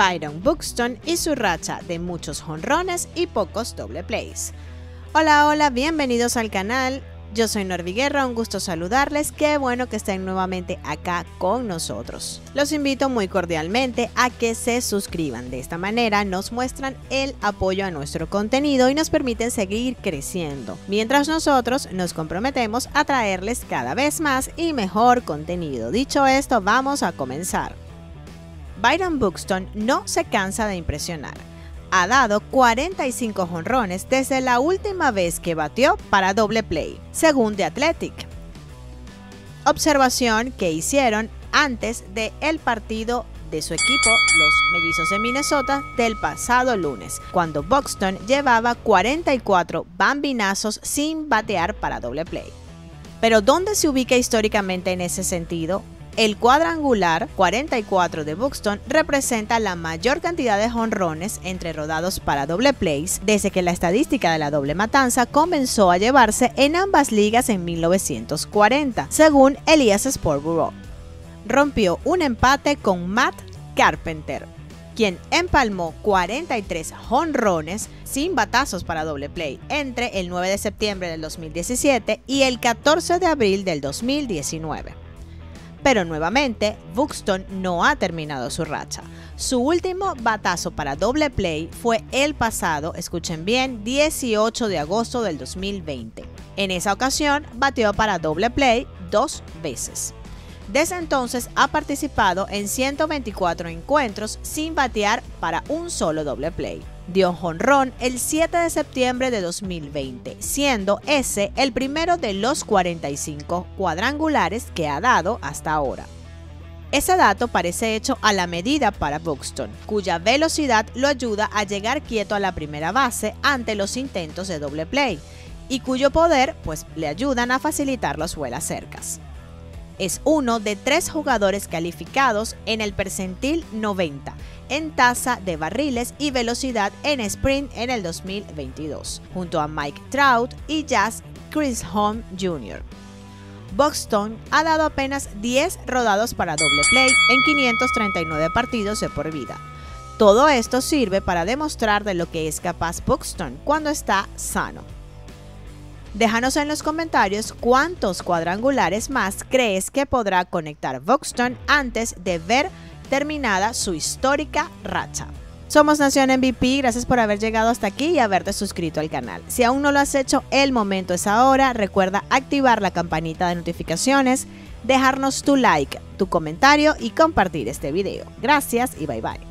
Byron Buxton y su racha de muchos jonrones y pocos doble plays. Hola, hola, bienvenidos al canal. Yo soy Norvi Guerra, un gusto saludarles, qué bueno que estén nuevamente acá con nosotros. Los invito muy cordialmente a que se suscriban, de esta manera nos muestran el apoyo a nuestro contenido y nos permiten seguir creciendo, mientras nosotros nos comprometemos a traerles cada vez más y mejor contenido. Dicho esto, vamos a comenzar. Byron Buxton no se cansa de impresionar ha dado 45 jonrones desde la última vez que batió para doble play, según The Athletic. Observación que hicieron antes del el partido de su equipo, los Mellizos de Minnesota, del pasado lunes, cuando Buxton llevaba 44 bambinazos sin batear para doble play. Pero ¿dónde se ubica históricamente en ese sentido? El cuadrangular 44 de Buxton representa la mayor cantidad de jonrones entre rodados para doble plays desde que la estadística de la doble matanza comenzó a llevarse en ambas ligas en 1940, según Elias Sport Bureau. Rompió un empate con Matt Carpenter, quien empalmó 43 jonrones sin batazos para doble play entre el 9 de septiembre del 2017 y el 14 de abril del 2019. Pero nuevamente, Buxton no ha terminado su racha. Su último batazo para doble play fue el pasado, escuchen bien, 18 de agosto del 2020. En esa ocasión, batió para doble play dos veces. Desde entonces ha participado en 124 encuentros sin batear para un solo doble play dio jonrón el 7 de septiembre de 2020, siendo ese el primero de los 45 cuadrangulares que ha dado hasta ahora. Ese dato parece hecho a la medida para Buxton, cuya velocidad lo ayuda a llegar quieto a la primera base ante los intentos de doble play, y cuyo poder pues le ayudan a facilitar las vuelas cercas. Es uno de tres jugadores calificados en el percentil 90 en tasa de barriles y velocidad en sprint en el 2022, junto a Mike Trout y Jazz Chris Home Jr. Buxton ha dado apenas 10 rodados para doble play en 539 partidos de por vida. Todo esto sirve para demostrar de lo que es capaz Buxton cuando está sano. Déjanos en los comentarios cuántos cuadrangulares más crees que podrá conectar Buxton antes de ver terminada su histórica racha. Somos Nación MVP, gracias por haber llegado hasta aquí y haberte suscrito al canal. Si aún no lo has hecho, el momento es ahora. Recuerda activar la campanita de notificaciones, dejarnos tu like, tu comentario y compartir este video. Gracias y bye bye.